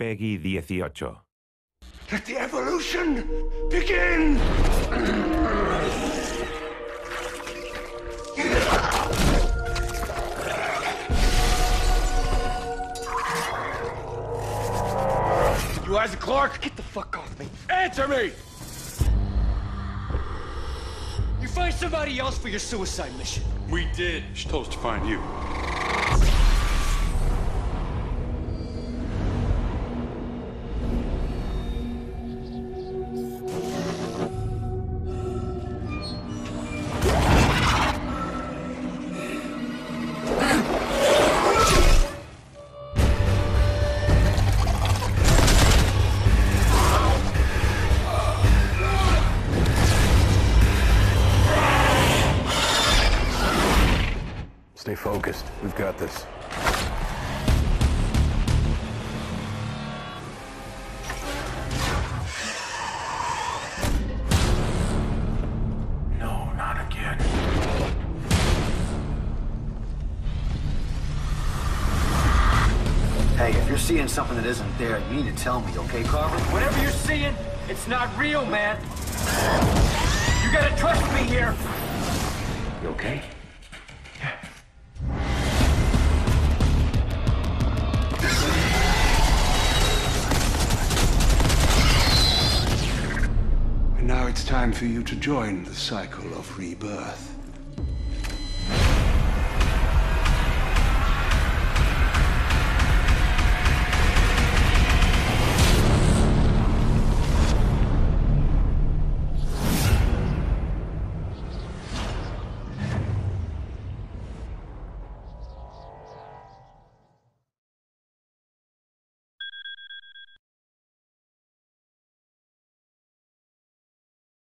PEGI 18. Let the evolution begin! You Isaac Clarke? Get the fuck off me. Answer me! You find somebody else for your suicide mission. We did. She told us to find you. Stay focused. We've got this. No, not again. Hey, if you're seeing something that isn't there, you need to tell me, okay, Carver? Whatever you're seeing, it's not real, man. You gotta trust me here. You okay? Now it's time for you to join the cycle of rebirth.